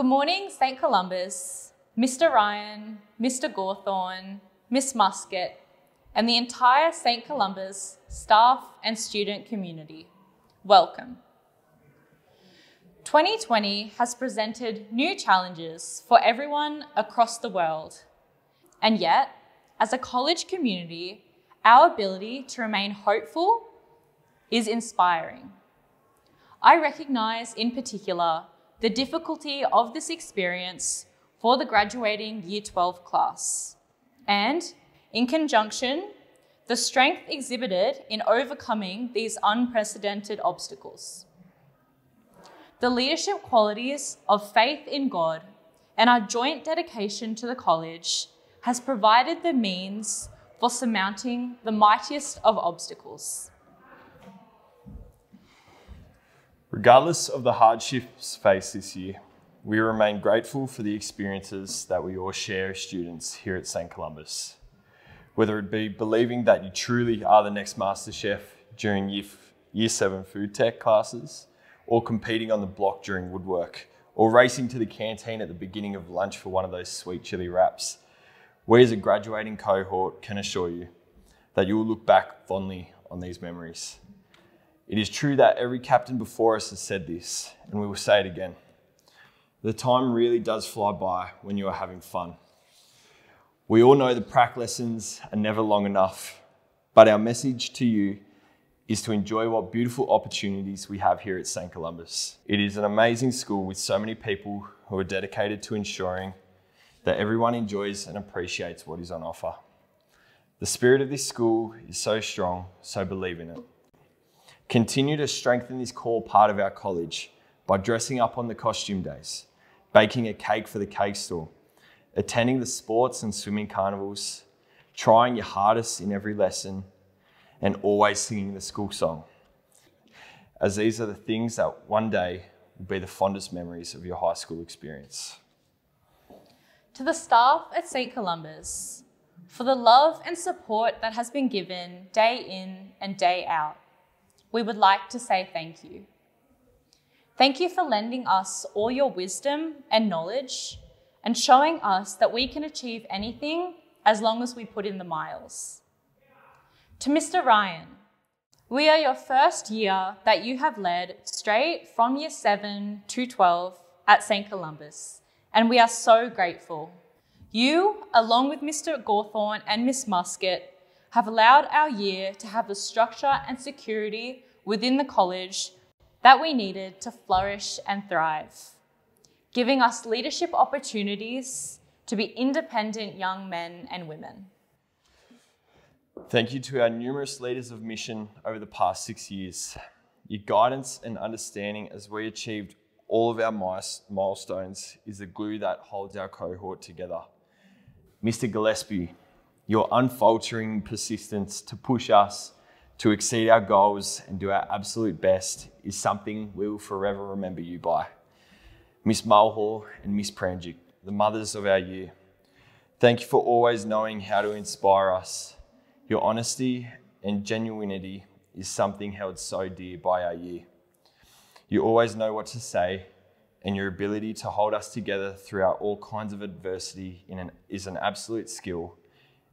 Good morning, St Columba's, Mr Ryan, Mr Gawthorne, Miss Muscat, and the entire St Columba's staff and student community. Welcome. 2020 has presented new challenges for everyone across the world. And yet, as a college community, our ability to remain hopeful is inspiring. I recognise in particular the difficulty of this experience for the graduating Year 12 class, and in conjunction, the strength exhibited in overcoming these unprecedented obstacles. The leadership qualities of faith in God and our joint dedication to the college has provided the means for surmounting the mightiest of obstacles. Regardless of the hardships faced this year, we remain grateful for the experiences that we all share as students here at St. Columba's. Whether it be believing that you truly are the next Master Chef during year, year 7 food tech classes, or competing on the block during woodwork, or racing to the canteen at the beginning of lunch for one of those sweet chili wraps, we as a graduating cohort can assure you that you will look back fondly on these memories. It is true that every captain before us has said this, and we will say it again. The time really does fly by when you are having fun. We all know the prac lessons are never long enough, but our message to you is to enjoy what beautiful opportunities we have here at St. Columba's. It is an amazing school with so many people who are dedicated to ensuring that everyone enjoys and appreciates what is on offer. The spirit of this school is so strong, so believe in it. Continue to strengthen this core part of our college by dressing up on the costume days, baking a cake for the cake store, attending the sports and swimming carnivals, trying your hardest in every lesson, and always singing the school song. As these are the things that one day will be the fondest memories of your high school experience. To the staff at St. Columba's, for the love and support that has been given day in and day out we would like to say thank you. Thank you for lending us all your wisdom and knowledge and showing us that we can achieve anything as long as we put in the miles. To Mr. Ryan, we are your first year that you have led straight from year 7 to 12 at St. Columba's, and we are so grateful. You, along with Mr. Gawthorne and Miss Muscat, have allowed our year to have the structure and security within the college that we needed to flourish and thrive, giving us leadership opportunities to be independent young men and women. Thank you to our numerous leaders of mission over the past six years. Your guidance and understanding as we achieved all of our milestones is the glue that holds our cohort together. Mr. Gillespie, your unfaltering persistence to push us to exceed our goals and do our absolute best is something we will forever remember you by. Miss Mulhall and Miss Pranjic, the mothers of our year, thank you for always knowing how to inspire us. Your honesty and genuinity is something held so dear by our year. You always know what to say, and your ability to hold us together throughout all kinds of adversity an, is an absolute skill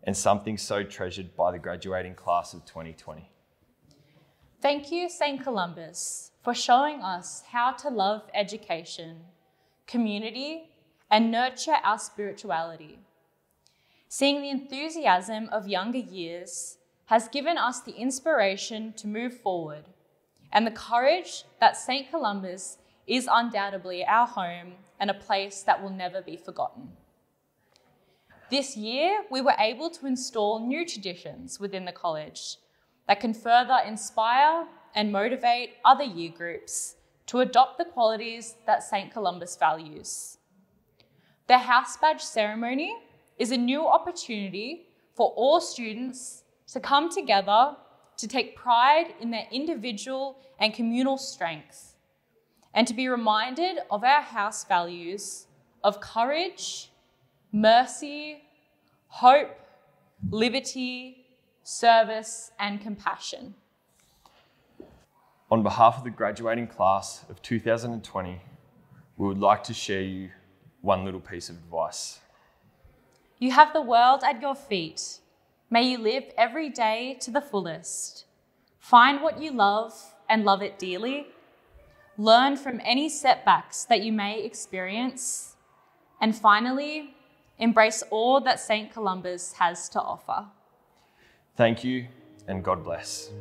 and something so treasured by the graduating class of 2020. Thank you, St. Columba's, for showing us how to love education, community, and nurture our spirituality. Seeing the enthusiasm of younger years has given us the inspiration to move forward and the courage that St. Columba's is undoubtedly our home and a place that will never be forgotten. This year, we were able to install new traditions within the college that can further inspire and motivate other year groups to adopt the qualities that St. Columba's values. The house badge ceremony is a new opportunity for all students to come together to take pride in their individual and communal strengths and to be reminded of our house values of courage, mercy, hope, liberty, service, and compassion. On behalf of the graduating class of 2020, we would like to share you one little piece of advice. You have the world at your feet. May you live every day to the fullest. Find what you love and love it dearly. Learn from any setbacks that you may experience. And finally, embrace all that St. Columba's has to offer. Thank you, and God bless.